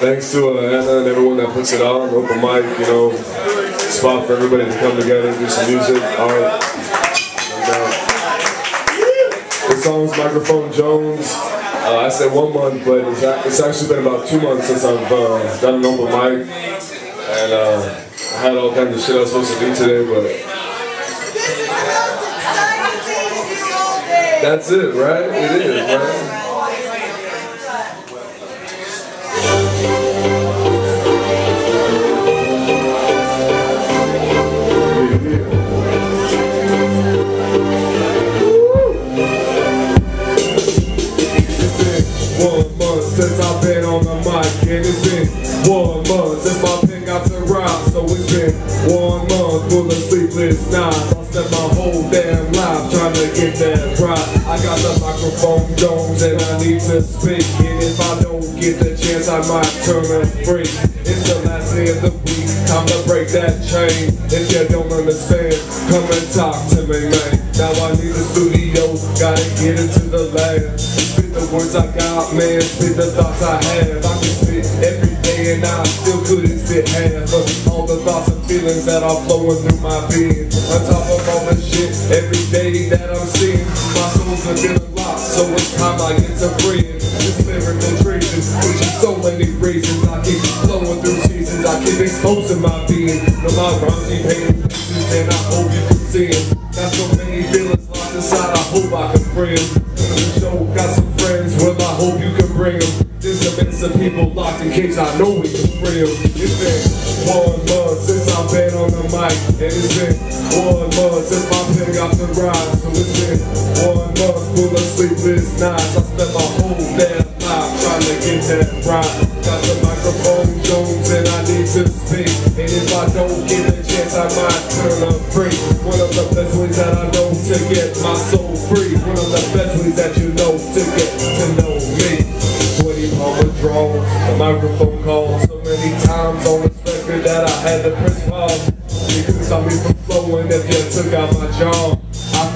thanks to uh, Anna and everyone that puts it on, open mic, you know, spot for everybody to come together, do some music, art. This song's Microphone Jones. Uh, I said one month, but it's, it's, actually been about two months since I've uh, done an open mic. And uh, I had all kinds of shit I was supposed to do today, but that's it, right? It is, right? And it's been one month since my pen got to rhyme. So it's been one month full of sleepless nights. I spent my whole damn life trying to get that right. I got the microphone Jones and I need to speak. And if I don't get the chance, I might turn a freak. It's the last day of the week, time to break that chain. If you don't understand, come and talk to me, man. Now I need a studio, gotta get into the lab. Spit the words I got, man, spit the thoughts I have. I can spit every day and I still couldn't spit half of all the thoughts and feelings that are flowing through my being. On top of all the shit, every day that I'm seeing, my soul's a locked, so it's time I get to breathe. This lyrical treason, which is so many reasons. I keep flowing through seasons, I keep exposing my being. No, my rhymes keep pictures, and I hope you see them. Got so many feelings locked inside, I hope I can free. The show got some friends, well, I hope you can bring them. There's a mix of people locked in case I know we can free them. It's been one month since I've been on the mic, and it's been one month since my pen got to ride. So it's been one month full of sleepless nights. I spent my whole damn life trying to get that right. Got the microphone Jones and I And if I don't get a chance, I might turn a freak. One of the best ways that I know to get my soul free. One of the best ways that you know to get to know me. Sweaty palmer draw, the microphone call so many times on the record that I had to press pause. You couldn't stop me from flowing if you took out my jaw.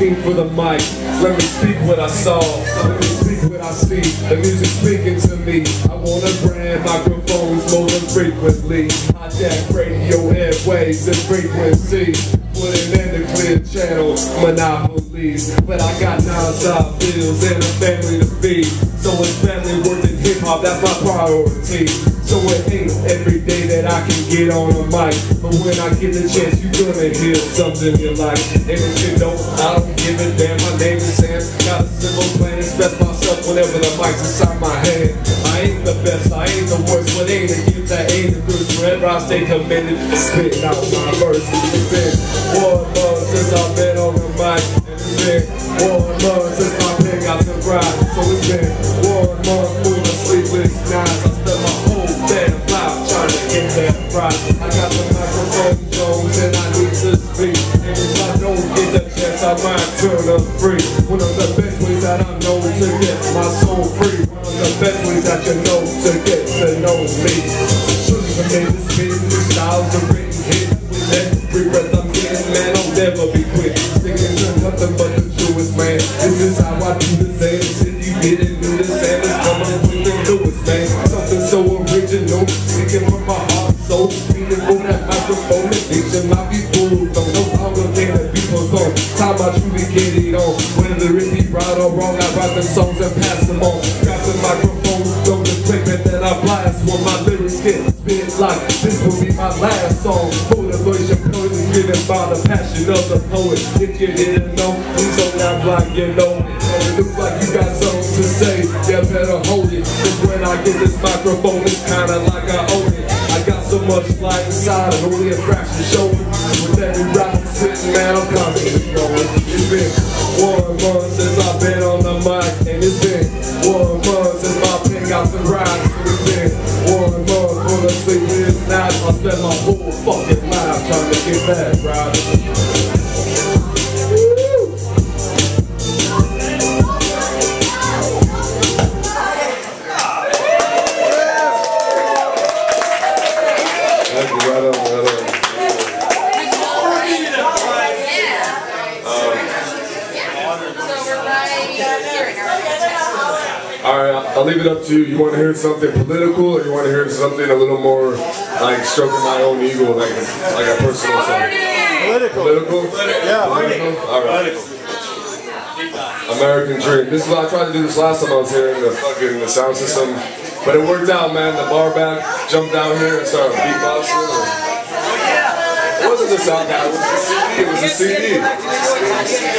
Think for the mic, let me speak what I saw. Let me speak what I see. The music speaking to me. I wanna brand microphones more than frequently. Hijack radio airways and frequency. Put it in the clear channel, monopolies. But I got non-stop bills and a family to feed. So it's family worth in hip hop, that's my priority. So it ain't every day that I can get on a mic. But when I get the chance, you gonna hear something you like. And if you don't, I don't give a damn. My name is Sam. Got a simple plan, express myself whenever the mic's inside my hand. I ain't the best, I ain't the worst, but ain't a gift, I ain't the good. Forever I stay committed spitting out my verse. It's been one month since I've been on the mic. And it's been one month since my pen got to ride. So it's been one month I might turn up free. One of the best ways that I know to get my soul free. One of the best ways that you know to get to know me. Shouldn't made this spin, new styles are written hits. With every breath I'm getting, man, I'll never be quit. Sticking to nothing but the truest, man. This is how I do the same shit. You didn't do the same. It's coming with the newest, man. Something so original, speaking from my heart, so feeling for that microphone addiction. Get the people on. Time I truly get it on. Whether it be right or wrong, I write the songs and pass them on. Grab the microphone, throw the equipment that I blast. When my lyrics get spit like this will be my last song. Motivation poetry given by the passion of the poet. If you didn't know, please don't act like you know. It looks like you got something to say, you better hold it. Cause when I get this microphone, it's kinda like I own it. I got so much light inside and only a fraction showing. With every rap sitting, I'm constantly growing. It's been one month since I've been on the mic, and it's been one month since my pen got to ride. So it's been one month full of sleepless nights. I spent my whole fucking life trying to get that right. All right, I'll leave it up to you. You want to hear something political, or you want to hear something a little more like stroking my own ego, like like a personal song? Political. Political? Yeah. Political? All right. American Dream. This is what I tried to do this last time I was here in the fucking the sound system, but it worked out, man. The bar back jumped down here and started beatboxing. It wasn't the sound guy. It was the CD. It was the CD.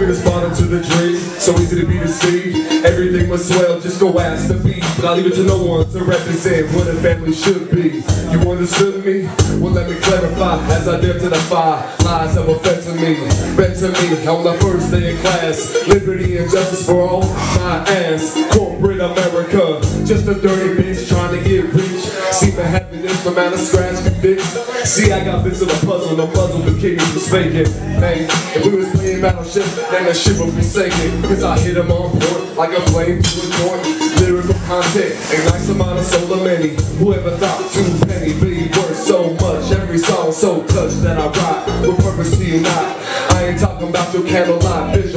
I'm gonna respond to the dream, so easy to be deceived. Everything was swell, just go ask the beat. But I leave it to no one to represent what a family should be. You understood me? Well, let me clarify as I to defy lies that were fed to me. Fed to me on the first day of class. Liberty and justice for all my ass. Corporate America, just a dirty bitch trying to get rich. See the no matter scratch can fix. See, I got bits of a puzzle, no puzzle king was vacant. Hey, if we was playing battleship, then the ship would be sinking. Cause I hit him on board like a flame to a joint. Lyrical content, ignites the mind of soul of many. Whoever thought two penny be worth so much? Every song so touched that I write with purpose to unite. I ain't talking about your candlelight visual.